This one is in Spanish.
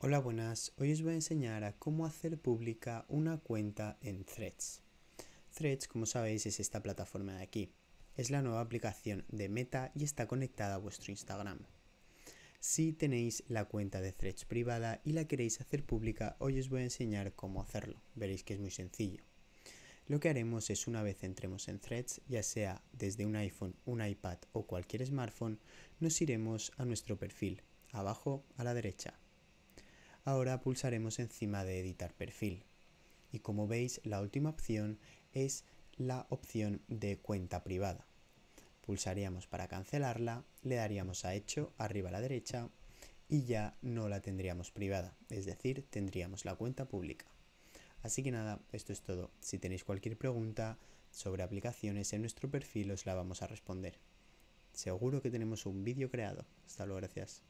Hola buenas, hoy os voy a enseñar a cómo hacer pública una cuenta en Threads. Threads, como sabéis, es esta plataforma de aquí. Es la nueva aplicación de Meta y está conectada a vuestro Instagram. Si tenéis la cuenta de Threads privada y la queréis hacer pública, hoy os voy a enseñar cómo hacerlo. Veréis que es muy sencillo. Lo que haremos es una vez entremos en Threads, ya sea desde un iPhone, un iPad o cualquier smartphone, nos iremos a nuestro perfil, abajo a la derecha Ahora pulsaremos encima de editar perfil. Y como veis, la última opción es la opción de cuenta privada. Pulsaríamos para cancelarla, le daríamos a hecho arriba a la derecha y ya no la tendríamos privada, es decir, tendríamos la cuenta pública. Así que nada, esto es todo. Si tenéis cualquier pregunta sobre aplicaciones en nuestro perfil os la vamos a responder. Seguro que tenemos un vídeo creado. Hasta luego, gracias.